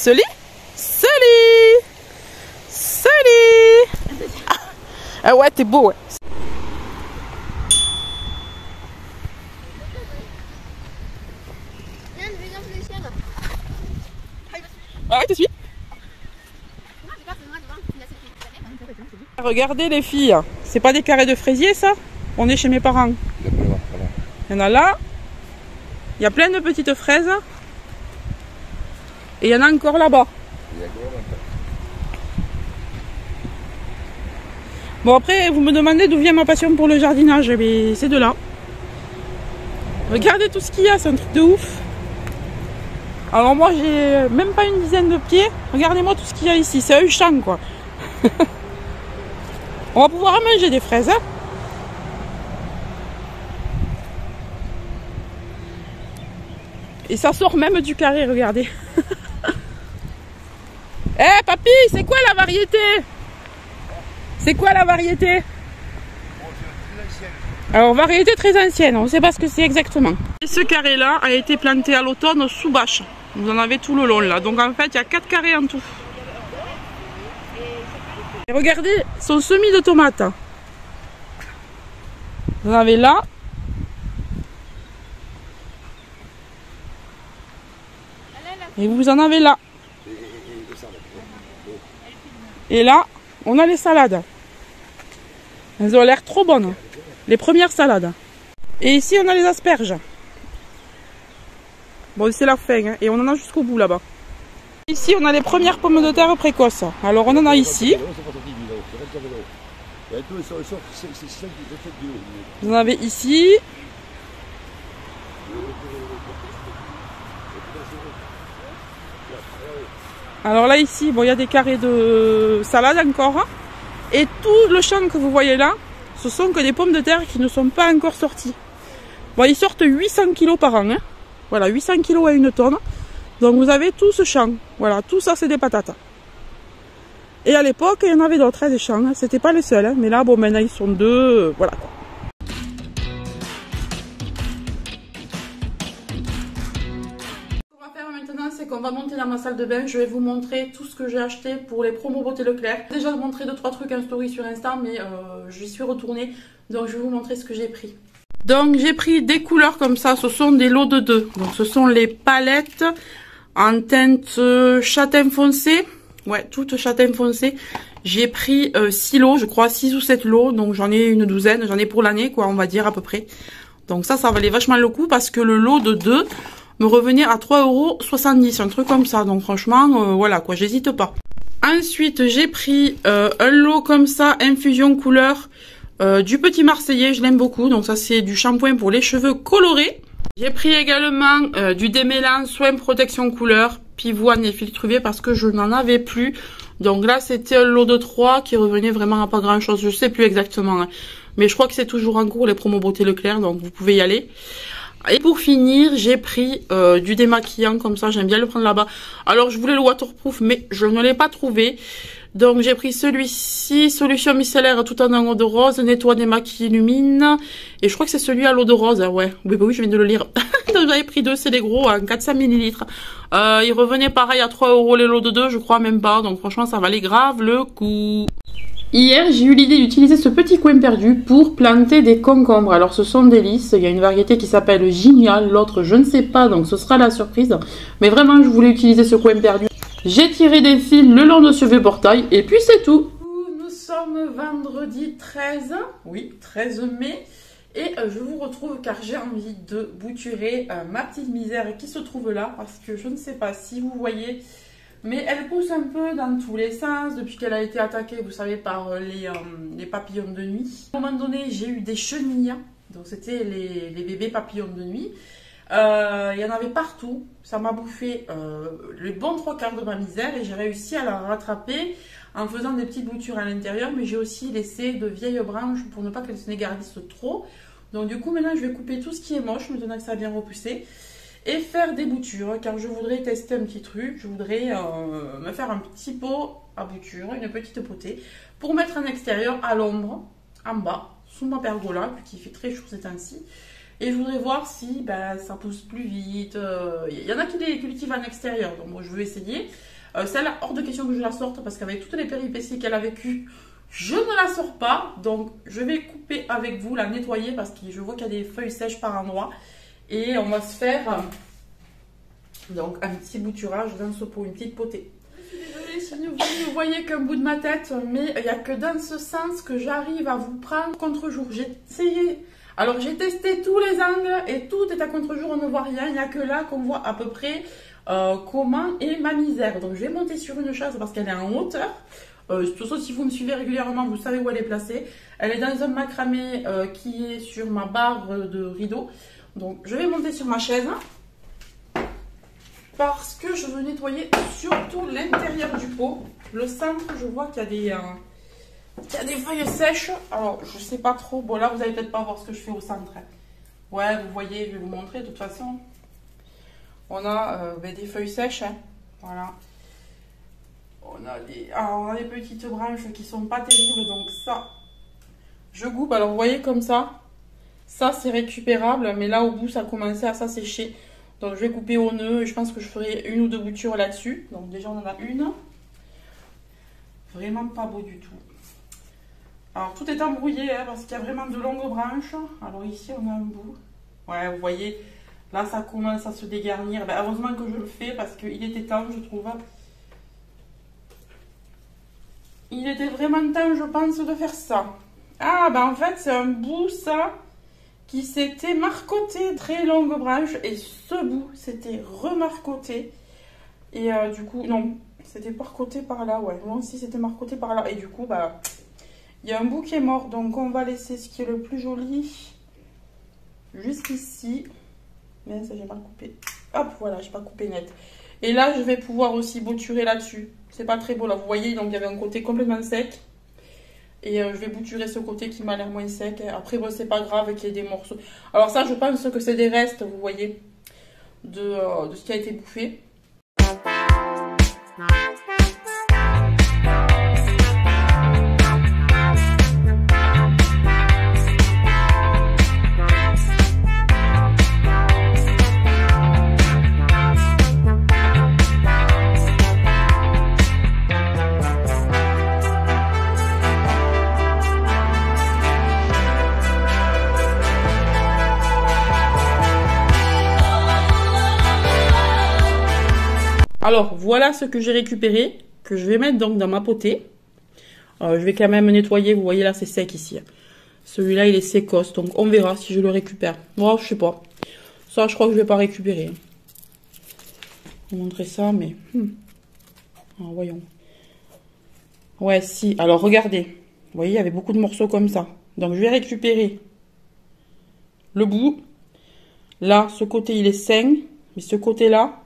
Salut Salut Salut Ah ouais, t'es beau, ouais. Ah ouais, te suis Regardez les filles, c'est pas des carrés de fraisier ça? On est chez mes parents. Il y en a là. Il y a plein de petites fraises. Et il y en a encore là-bas. Bon après, vous me demandez d'où vient ma passion pour le jardinage. Mais c'est de là. Regardez tout ce qu'il y a, c'est un truc de ouf. Alors moi j'ai même pas une dizaine de pieds. Regardez-moi tout ce qu'il y a ici. C'est un champ quoi. On va pouvoir manger des fraises. Hein Et ça sort même du carré, regardez. Papy, c'est quoi la variété? C'est quoi la variété? Alors variété très ancienne, on ne sait pas ce que c'est exactement. Et ce carré là a été planté à l'automne sous bâche. Vous en avez tout le long là. Donc en fait il y a quatre carrés en tout. Et regardez son semis de tomates. Vous en avez là. Et vous en avez là. Et là, on a les salades. Elles ont l'air trop bonnes. Les premières salades. Et ici, on a les asperges. Bon, c'est la fin. Hein. Et on en a jusqu'au bout là-bas. Ici, on a les premières pommes de terre précoces. Alors, on en a ici. Vous en avez ici. Alors là, ici, bon, il y a des carrés de salade encore. Hein. Et tout le champ que vous voyez là, ce sont que des pommes de terre qui ne sont pas encore sorties. Bon, ils sortent 800 kg par an. Hein. Voilà, 800 kg à une tonne. Donc vous avez tout ce champ. Voilà, tout ça c'est des patates. Et à l'époque, il y en avait d'autres, hein, des champs. Hein. C'était pas les seuls. Hein. Mais là, bon, maintenant ils sont deux. voilà monter dans ma salle de bain. Je vais vous montrer tout ce que j'ai acheté pour les promos beauté Leclerc. Déjà montré 2-3 trucs en story sur Insta, mais euh, j'y suis retournée. Donc je vais vous montrer ce que j'ai pris. Donc j'ai pris des couleurs comme ça. Ce sont des lots de deux. Donc ce sont les palettes en teinte euh, châtain foncé. Ouais, toutes châtain foncé. J'ai pris 6 euh, lots, je crois 6 ou 7 lots. Donc j'en ai une douzaine. J'en ai pour l'année, quoi, on va dire à peu près. Donc ça, ça valait vachement le coup parce que le lot de deux me revenir à 3,70€, un truc comme ça. Donc franchement, euh, voilà quoi, j'hésite pas. Ensuite, j'ai pris euh, un lot comme ça, infusion couleur euh, du Petit Marseillais, je l'aime beaucoup. Donc ça, c'est du shampoing pour les cheveux colorés. J'ai pris également du démêlant soin protection couleur, pivoine et filtre UV parce que je n'en avais plus. Donc là, c'était un lot de 3 qui revenait vraiment à pas grand chose. Je sais plus exactement. Hein. Mais je crois que c'est toujours en cours les promos beauté Leclerc, donc vous pouvez y aller. Et pour finir, j'ai pris euh, du démaquillant comme ça, j'aime bien le prendre là-bas. Alors je voulais le waterproof, mais je ne l'ai pas trouvé. Donc j'ai pris celui-ci, solution micellaire tout en eau de rose, nettoie, démaquille, illumine. Et je crois que c'est celui à l'eau de rose, hein, ouais. Oui, bah oui, je viens de le lire. Donc j'avais pris deux, c'est des gros, hein, 400 ml. Euh, il revenait pareil à 3 euros les lots de deux, je crois même pas. Donc franchement, ça valait grave le coup. Hier, j'ai eu l'idée d'utiliser ce petit coin perdu pour planter des concombres. Alors, ce sont des lys. Il y a une variété qui s'appelle Gignal, l'autre, je ne sais pas, donc ce sera la surprise. Mais vraiment, je voulais utiliser ce coin perdu. J'ai tiré des fils le long de ce vieux portail, et puis c'est tout. Nous sommes vendredi 13, oui, 13 mai. Et euh, je vous retrouve car j'ai envie de bouturer euh, ma petite misère qui se trouve là. Parce que je ne sais pas si vous voyez mais elle pousse un peu dans tous les sens depuis qu'elle a été attaquée, vous savez, par euh, les, euh, les papillons de nuit. À un moment donné, j'ai eu des chenilles. Donc c'était les, bébés papillons de nuit. Euh, il y en avait partout. Ça m'a bouffé les bons trois quarts de ma misère et j'ai réussi à la rattraper en faisant des petites boutures à l'intérieur. Mais j'ai aussi laissé de vieilles branches pour ne pas qu'elles se négardissent trop. Donc du coup, maintenant, je vais couper tout ce qui est moche maintenant que ça a bien repoussé et faire des boutures car je voudrais tester un petit truc. Je voudrais euh, me faire un petit pot à bouture, une petite potée pour mettre en extérieur à l'ombre, en bas, sous ma pergola, qui fait très chaud ces temps-ci. Et je voudrais voir si ben, ça pousse plus vite. Il y en a qui les cultivent en extérieur, donc moi je veux essayer. Celle-là, hors de question que je la sorte parce qu'avec toutes les péripéties qu'elle a vécues, je ne la sors pas. Donc je vais couper avec vous, la nettoyer parce que je vois qu'il y a des feuilles sèches par endroit. Et on va se faire donc un petit bouturage ce pot, une petite potée. Désolée si vous ne voyez qu'un bout de ma tête, mais il n'y a que dans ce sens que j'arrive à vous prendre contre-jour. J'ai essayé, alors j'ai testé tous les angles et tout est à contre-jour, on ne voit rien. Il n'y a que là qu'on voit à peu près euh, comment est ma misère. Donc je vais monter sur une chaise parce qu'elle est en hauteur. Euh, de toute façon, si vous me suivez régulièrement, vous savez où elle est placée. Elle est dans un macramé euh, qui est sur ma barre de rideau. Donc je vais monter sur ma chaise parce que je veux nettoyer surtout l'intérieur du pot. Le centre, je vois qu'il y a des... Euh, des feuilles sèches. Alors, je sais pas trop. Bon, là, vous allez peut-être pas voir ce que je fais au centre. Hein. Ouais, vous voyez, je vais vous montrer. De toute façon, on a euh, ben, des feuilles sèches. Hein. Voilà. On a, des, on a des petites branches qui sont pas terribles. Donc ça, je coupe. Alors, vous voyez comme ça. Ça, c'est récupérable. Mais là, au bout, ça a commencé à s'assécher. Donc je vais couper au nœud et je pense que je ferai une ou deux boutures là-dessus. Donc déjà on en a une. Vraiment pas beau du tout. Alors tout est embrouillé hein, parce qu'il y a vraiment de longues branches. Alors ici on a un bout. Ouais vous voyez, là ça commence à se dégarnir. Ben, heureusement que je le fais parce qu'il était temps je trouve. Il était vraiment temps je pense de faire ça. Ah ben en fait c'est un bout ça qui s'était marcoté, très longue branche, et ce bout s'était remarcoté. Et euh, du coup, non, c'était marcoté par là, ouais. Moi aussi, c'était marcoté par là. Et du coup, bah, il y a un bout qui est mort. Donc, on va laisser ce qui est le plus joli jusqu'ici. Mais ça, j'ai mal coupé. Hop, voilà, j'ai pas coupé net. Et là, je vais pouvoir aussi bouturer là-dessus. C'est pas très beau, là. Vous voyez, donc il y avait un côté complètement sec. Et euh, je vais bouturer ce côté qui m'a l'air moins sec. Après, bon, c'est pas grave qu'il y ait des morceaux. Alors ça, je pense que c'est des restes, vous voyez, de, euh, de ce qui a été bouffé. Alors, voilà ce que j'ai récupéré, que je vais mettre donc dans ma potée. je vais quand même nettoyer, vous voyez là, c'est sec ici. Celui-là, il est sécosse, donc on verra si je le récupère. Moi, je sais pas. Ça, je crois que je vais pas récupérer. Je vais vous montrer ça, mais... Hmm. Ah, voyons. Ouais, si. Alors, regardez. Vous voyez, il y avait beaucoup de morceaux comme ça. Donc, je vais récupérer le bout. Là, ce côté, il est sain. Mais ce côté-là,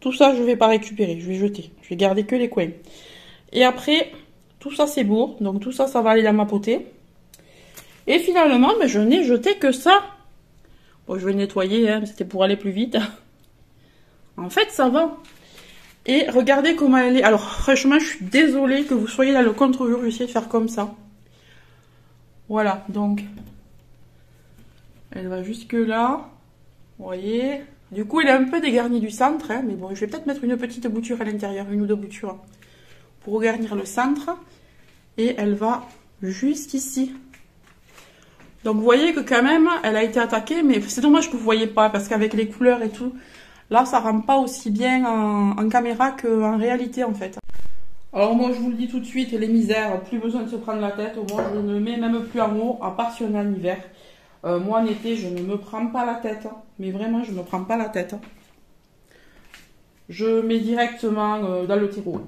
tout ça, je ne vais pas récupérer, je vais jeter. Je vais garder que les coins. Et après, tout ça, c'est beau. Donc, tout ça, ça va aller dans ma potée. Et finalement, ben, je n'ai jeté que ça. Bon, je vais nettoyer, hein, c'était pour aller plus vite. En fait, ça va. Et regardez comment elle est. Alors, franchement, je suis désolée que vous soyez là le contre-jour. Je vais essayer de faire comme ça. Voilà, donc. Elle va jusque là. Vous voyez du coup, il est un peu dégarni du centre, hein, mais bon, je vais peut-être mettre une petite bouture à l'intérieur, une ou deux boutures, pour garnir le centre. Et elle va jusqu'ici. Donc, vous voyez que quand même, elle a été attaquée, mais c'est dommage que vous ne voyez pas, parce qu'avec les couleurs et tout, là, ça rend pas aussi bien en, caméra qu'en réalité, en fait. Alors moi, je vous le dis tout de suite, les misères, plus besoin de se prendre la tête. Moi, je ne mets même plus en haut, à part si on est en hiver. Euh, moi, en été, je ne me prends pas la tête. Hein. Mais vraiment, je ne me prends pas la tête. Hein. Je mets directement euh, dans le terreau.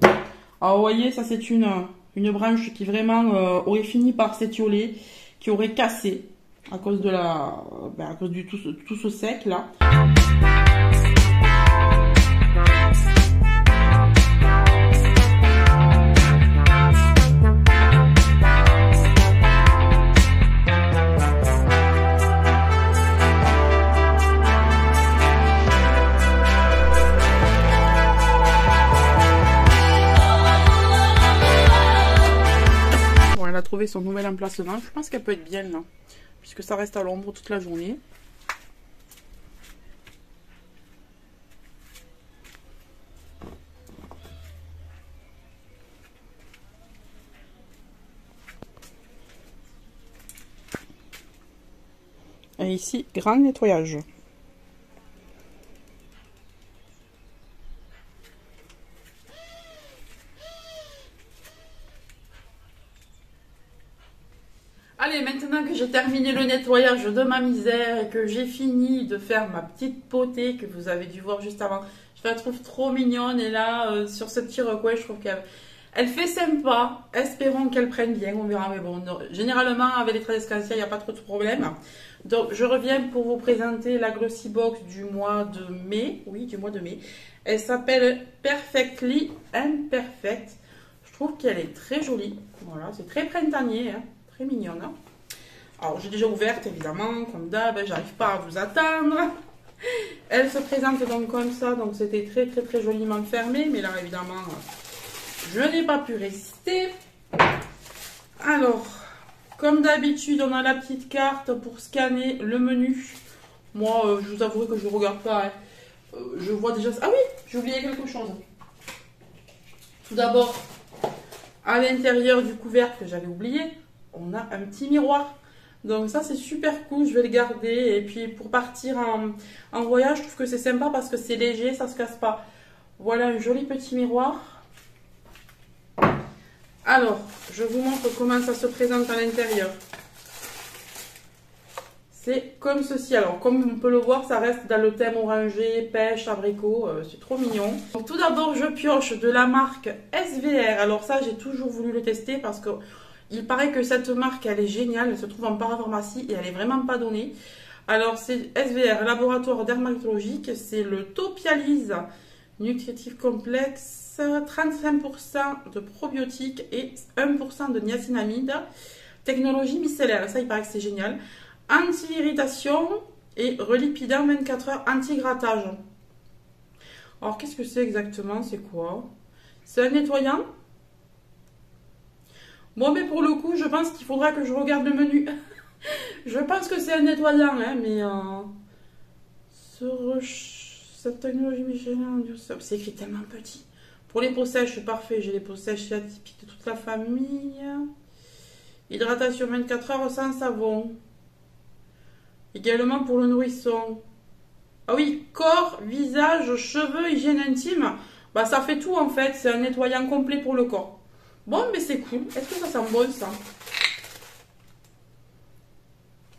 Alors, vous voyez, ça, c'est une, une branche qui vraiment euh, aurait fini par s'étioler, qui aurait cassé à cause de la, ben, à cause du tout, tout ce sec là. Son nouvel emplacement. Je pense qu'elle peut être bien là. puisque ça reste à l'ombre toute la journée. Et ici, grand nettoyage. Allez, maintenant que j'ai terminé le nettoyage de ma misère et que j'ai fini de faire ma petite potée que vous avez dû voir juste avant, je la trouve trop mignonne et là, euh, sur ce petit recoin, je trouve qu'elle elle fait sympa. Espérons qu'elle prenne bien, on verra. Mais bon, généralement, avec les traits il n'y a pas trop de problème. Donc, je reviens pour vous présenter la Glossy Box du mois de mai. Oui, du mois de mai. Elle s'appelle Perfectly Imperfect. Je trouve qu'elle est très jolie. Voilà, c'est très printanier, hein. très mignonne. Hein. Alors, j'ai déjà ouverte, évidemment, comme d'hab. J'arrive pas à vous attendre. Elle se présente donc comme ça. Donc, c'était très, très, très joliment fermé. Mais là, évidemment, je n'ai pas pu résister. Alors, comme d'habitude, on a la petite carte pour scanner le menu. Moi, euh, je vous avouerai que je ne regarde pas. Hein. Euh, je vois déjà... Ah oui, j'ai oublié quelque chose. Tout d'abord, à l'intérieur du couvercle que j'avais oublié, on a un petit miroir. Donc ça, c'est super cool. Je vais le garder. Et puis, pour partir en, voyage, je trouve que c'est sympa parce que c'est léger, ça se casse pas. Voilà un joli petit miroir. Alors, je vous montre comment ça se présente à l'intérieur. C'est comme ceci. Alors, comme on peut le voir, ça reste dans le thème orangé, pêche, abricot. Euh, c'est trop mignon. tout d'abord, je pioche de la marque SVR. Alors ça, j'ai toujours voulu le tester parce que il paraît que cette marque, elle est géniale. Elle se trouve en parapharmacie et elle est vraiment pas donnée. Alors, c'est SVR, laboratoire dermatologique. C'est le Topialise Nutritive Complexe 35% de probiotiques et 1% de niacinamide. Technologie micellaire, ça il paraît que c'est génial. Anti-irritation et relipidant 24 heures anti-grattage. Alors qu'est-ce que c'est exactement? C'est quoi? C'est un nettoyant Bon mais pour le coup je pense qu'il faudra que je regarde le menu. je pense que c'est un nettoyant hein, mais... Euh, cette technologie Michelin, c'est écrit tellement petit. Pour les peaux sèches, c'est parfait. J'ai les peaux sèches atypiques de toute la famille. Hydratation 24 heures sans savon. Également pour le nourrisson. Ah oui, corps, visage, cheveux, hygiène intime. Bah ça fait tout en fait. C'est un nettoyant complet pour le corps. Bon, mais c'est cool. Est-ce que ça sent bon ça?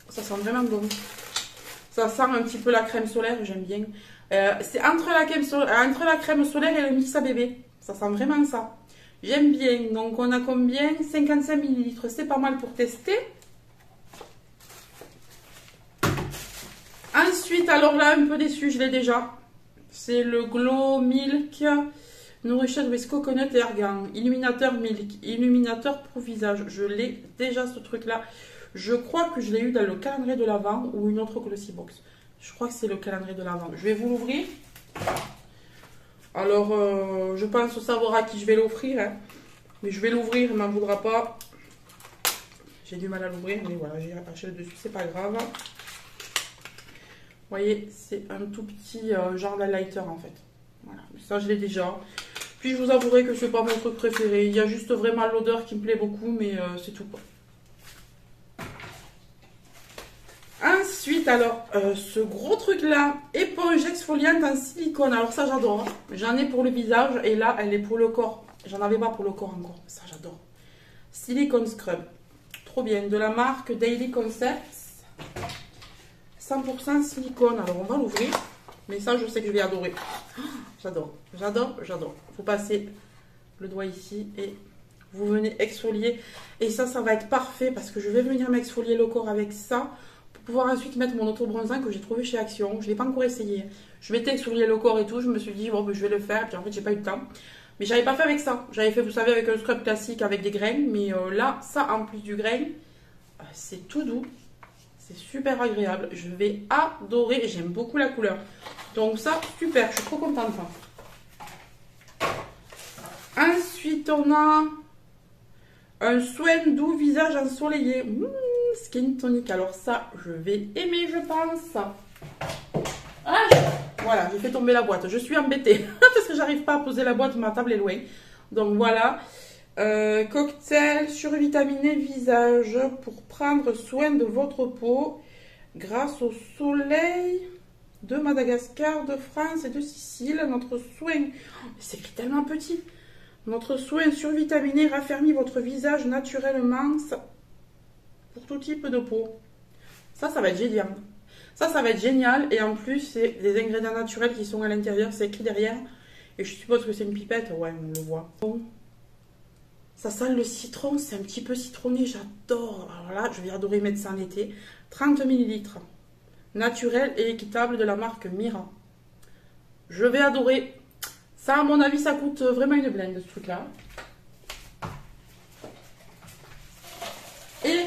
Ça sent vraiment bon. Ça sent un petit peu la crème solaire, j'aime bien. Euh, c'est entre, entre la crème solaire et le mix à bébé. Ça sent vraiment ça. J'aime bien. Donc, on a combien? 55 ml. C'est pas mal pour tester. Ensuite, alors là, un peu déçu, je l'ai déjà. C'est le Glow Milk Nourished with Coconut et Argan. Illuminateur Milk. Illuminateur pour visage. Je l'ai déjà ce truc-là. Je crois que je l'ai eu dans le calendrier de l'avant ou une autre Glossy Box. Je crois que c'est le calendrier de l'avant. Je vais vous l'ouvrir. Alors, euh, je pense savoir à qui je vais l'offrir. Hein. Mais je vais l'ouvrir, il m'en voudra pas. J'ai du mal à l'ouvrir, mais voilà, j'ai attaché le dessus, c'est pas grave. Vous voyez, c'est un tout petit euh, genre d'highlighter en fait. Voilà, ça je l'ai déjà. Puis je vous avouerai que ce n'est pas mon truc préféré. Il y a juste vraiment l'odeur qui me plaît beaucoup, mais euh, c'est tout quoi. Ensuite, alors, euh, ce gros truc-là, éponge exfoliante en silicone. Alors ça, j'adore. J'en ai pour le visage et là, elle est pour le corps. J'en avais pas pour le corps encore. Ça, j'adore. Silicone Scrub. Trop bien. De la marque Daily Concepts. 100% silicone. Alors, on va l'ouvrir. Mais ça, je sais que je vais adorer. J'adore. J'adore, j'adore. Vous passez le doigt ici et vous venez exfolier. Et ça, ça va être parfait parce que je vais venir m'exfolier le corps avec ça pouvoir ensuite mettre mon auto-bronzant que j'ai trouvé chez Action. Je ne l'ai pas encore essayé. Je m'étais exfolié le corps et tout. Je me suis dit, bon, ben, je vais le faire. Puis en fait, j'ai pas eu le temps. Mais j'avais pas fait avec ça. J'avais fait, vous savez, avec un scrub classique avec des graines. Mais euh, là, ça, en plus du grain, euh, c'est tout doux. C'est super agréable. Je vais adorer. J'aime beaucoup la couleur. Donc ça, super. Je suis trop contente. Ensuite, on a un soin doux visage ensoleillé. Mmh, Skin Tonic. Alors ça, je vais aimer, je pense. Ah, voilà, j'ai fait tomber la boîte. Je suis embêtée parce que j'arrive pas à poser la boîte, ma table est loin. Donc voilà. Euh, cocktail survitaminé visage pour prendre soin de votre peau grâce au soleil de Madagascar, de France et de Sicile. Notre soin, c'est tellement petit. Notre soin survitaminé raffermit votre visage naturellement pour tout type de peau. Ça, ça va être génial. Ça, ça va être génial. Et en plus, c'est des ingrédients naturels qui sont à l'intérieur. C'est écrit derrière. Et je suppose que c'est une pipette. Ouais, on le voit. Ça sent le citron. C'est un petit peu citronné. J'adore. Alors là, je vais adorer mettre ça en été. 30 ml. Naturel et équitable de la marque Mira. Je vais adorer. Ça, à mon avis, ça coûte vraiment une blinde, ce truc-là. Et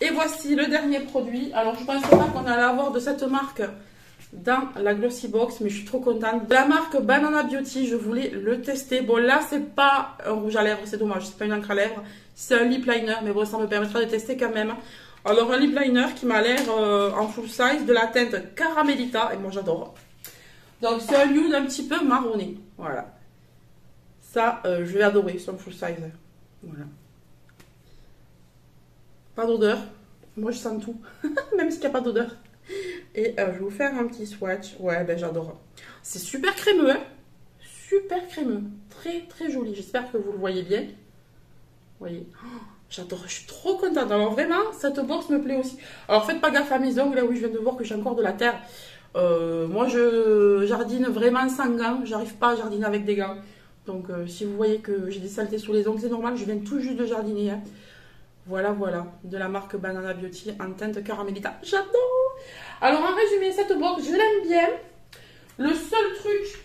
et voici le dernier produit. Alors, je pensais pas qu'on allait avoir de cette marque dans la Glossy Box, mais je suis trop contente. De la marque Banana Beauty, je voulais le tester. Bon, là, c'est pas un rouge à lèvres, c'est dommage, c'est pas une encre à lèvres. C'est un lip liner, mais bon, ça me permettra de tester quand même. Alors, un lip liner qui m'a l'air euh, en full size, de la teinte Caramelita, et moi j'adore. Donc, c'est un nude un petit peu marronné, voilà. Ça, euh, je vais adorer, c'est un full size. Voilà. Pas d'odeur. Moi, je sens tout. Même s'il n'y a pas d'odeur. Et euh, je vais vous faire un petit swatch. Ouais, ben j'adore. C'est super crémeux, hein Super crémeux. Très, très joli. J'espère que vous le voyez bien. Vous voyez oh, J'adore. Je suis trop contente. Alors, vraiment, cette box me plaît aussi. Alors, faites pas gaffe à mes ongles. Là, oui, je viens de voir que j'ai encore de la terre. Euh, moi, je jardine vraiment sans gants. J'arrive pas à jardiner avec des gants. Donc, euh, si vous voyez que j'ai des saletés sous les ongles, c'est normal. Je viens tout juste de jardiner. Hein. Voilà, voilà, de la marque Banana Beauty en teinte Caramelita. J'adore Alors, en résumé, cette box, je l'aime bien. Le seul truc...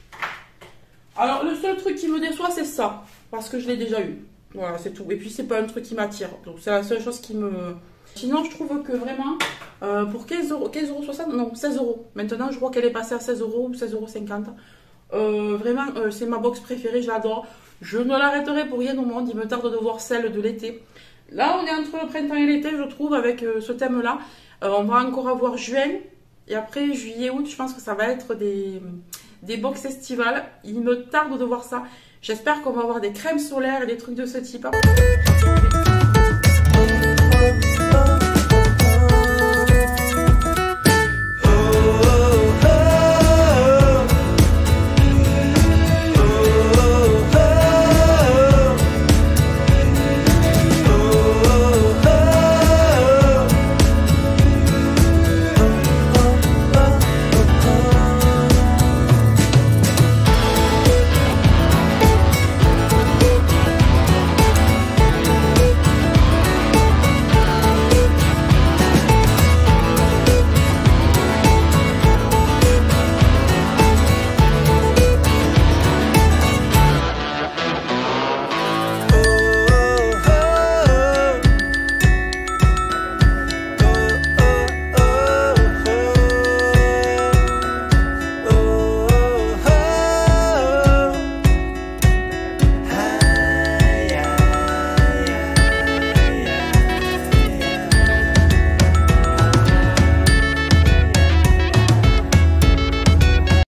Alors, le seul truc qui me déçoit, c'est ça. Parce que je l'ai déjà eu. Voilà, c'est tout. Et puis, c'est pas un truc qui m'attire. Donc, c'est la seule chose qui me... Sinon, je trouve que vraiment, euh, pour 15 euros, 15 euros non, 16 euros. Maintenant, je crois qu'elle est passée à 16 euros ou 16,50 euros. Euh, vraiment, euh, c'est ma box préférée, je l'adore. Je ne l'arrêterai pour rien au monde. Il me tarde de voir celle de l'été. Là, on est entre le printemps et l'été, je trouve, avec euh, ce thème-là. Euh, on va encore avoir juin. Et après, juillet, août, je pense que ça va être des, des box estivales. Il me tarde de voir ça. J'espère qu'on va avoir des crèmes solaires et des trucs de ce type.